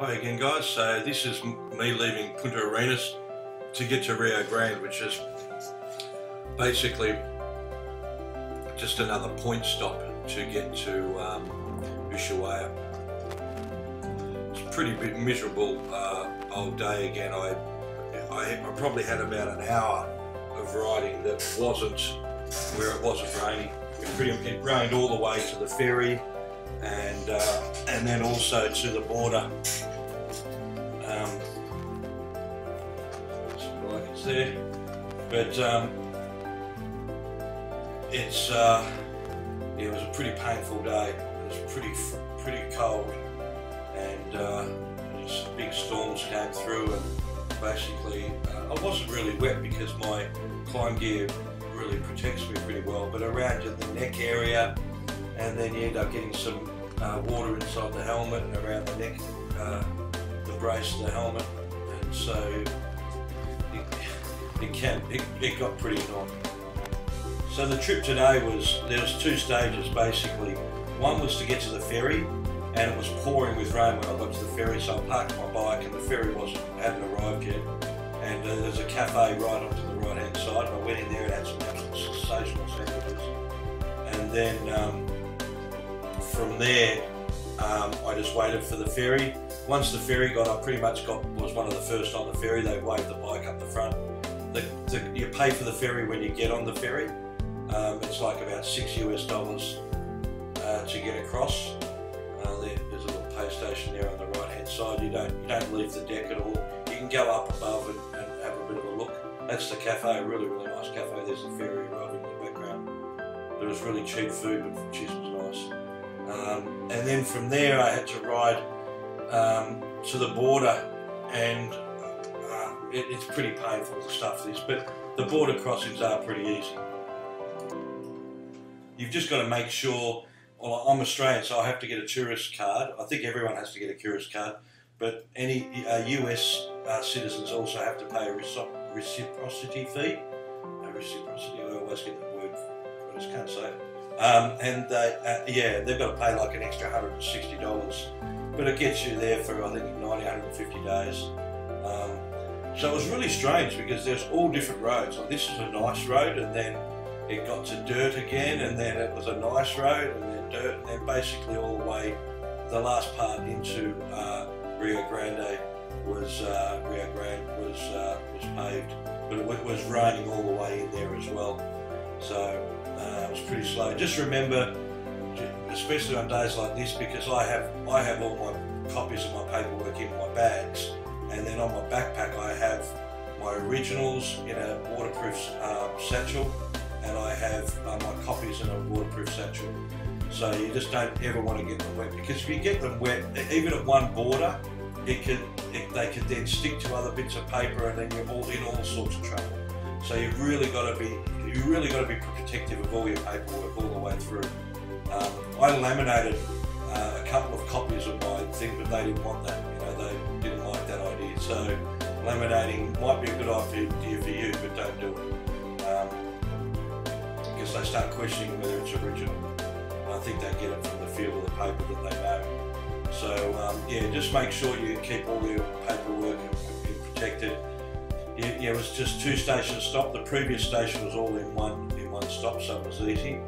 Hi again guys, so this is me leaving Punta Arenas to get to Rio Grande which is basically just another point stop to get to um, Ushuaia. It's a pretty bit miserable uh, old day again. I, I, I probably had about an hour of riding that wasn't where it wasn't raining. It, pretty, it rained all the way to the ferry and uh, and then also to the border there. But um, it's uh, it was a pretty painful day. It was pretty pretty cold, and uh, big storms came through, and basically uh, I wasn't really wet because my Klim gear really protects me pretty well. But around the neck area, and then you end up getting some uh, water inside the helmet and around the neck. Uh, the brace of the helmet, and so it can it, it got pretty annoying. So the trip today was there was two stages basically. One was to get to the ferry, and it was pouring with rain when I got to the ferry, so I parked my bike, and the ferry wasn't hadn't arrived yet. And uh, there's a cafe right onto the right hand side, and I went in there and had some sensational sandwiches. And then um, from there, um, I just waited for the ferry once the ferry got, I pretty much got was one of the first on the ferry. They waved the bike up the front. You pay for the ferry when you get on the ferry. Um, it's like about six US dollars uh, to get across. Uh, there, there's a little pay station there on the right hand side. You don't you don't leave the deck at all. You can go up above and, and have a bit of a look. That's the cafe, really really nice cafe. There's the ferry arriving in the background. There was really cheap food, but cheese was nice. Um, and then from there, I had to ride um, to the border, and it, it's pretty painful to stuff. This, but the border crossings are pretty easy. You've just got to make sure. Well, I'm Australian, so I have to get a tourist card. I think everyone has to get a tourist card, but any uh, US uh, citizens also have to pay a reciprocity fee. A reciprocity, I always get the word, I just can't say it. Um, and they, uh, yeah, they've got to pay like an extra $160 but it gets you there for I think 90, 150 days. Um, so it was really strange because there's all different roads. Like this is a nice road, and then it got to dirt again, and then it was a nice road, and then dirt, and then basically all the way, the last part into uh, Rio Grande was uh, Rio Grande was uh, was paved, but it was raining all the way in there as well. So uh, it was pretty slow. Just remember especially on days like this, because I have I have all my copies of my paperwork in my bags, and then on my backpack originals in a waterproof uh, satchel, and I have uh, my copies in a waterproof satchel. So you just don't ever want to get them wet because if you get them wet, even at one border, it could it, they could then stick to other bits of paper, and then you're all in all sorts of trouble. So you've really got to be you really got to be protective of all your paperwork all the way through. Um, I laminated uh, a couple of copies of my thing, but they didn't want that. You know, they didn't like that idea. So laminating might be a good idea for you, but don't do it. Um, because they start questioning whether it's original. And I think they get it from the feel of the paper that they know. So um, yeah, just make sure you keep all your paperwork protected. Yeah, it was just two stations stop. The previous station was all in one in one stop, so it was easy.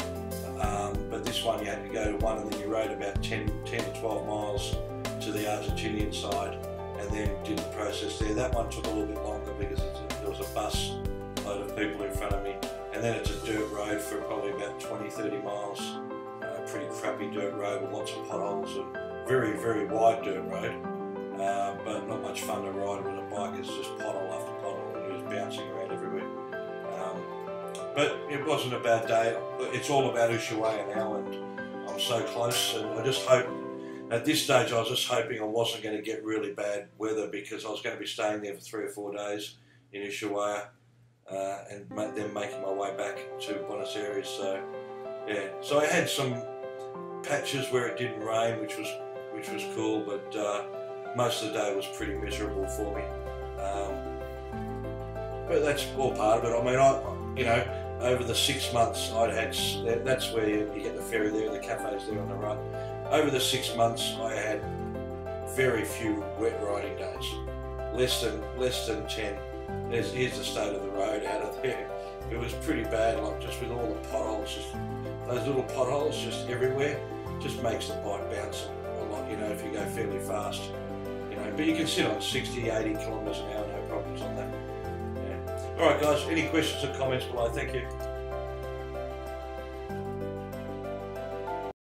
Um, but this one you had to go to one and then you rode about 10, 10 to 12 miles to the Argentinian side and then did the process there. That one took a little bit longer because a, there was a bus load of people in front of me and then it's a dirt road for probably about 20, 30 miles. Uh, pretty crappy dirt road with lots of potholes and very, very wide dirt road. Uh, but not much fun to ride with a bike. It's just pothole after pothole and you're just bouncing around everywhere. But it wasn't a bad day. It's all about Ushuaia now, and I'm so close. And I just hope, at this stage, I was just hoping I wasn't going to get really bad weather because I was going to be staying there for three or four days in Ushuaia uh, and then making my way back to Buenos Aires. So, yeah. So I had some patches where it didn't rain, which was which was cool, but uh, most of the day was pretty miserable for me. Um, but that's all part of it. I mean, I, you know, over the six months I'd had, that's where you, get the ferry there, the cafes there on the right. Over the six months I had very few wet riding days, less than less than ten. There's here's the state of the road out of there. It was pretty bad, like just with all the potholes, just those little potholes just everywhere, just makes the bike bounce a lot. You know, if you go fairly fast, you know. But you can sit on 60, 80 kilometres an hour, no problems on that. All right, guys. Any questions or comments below? Thank you.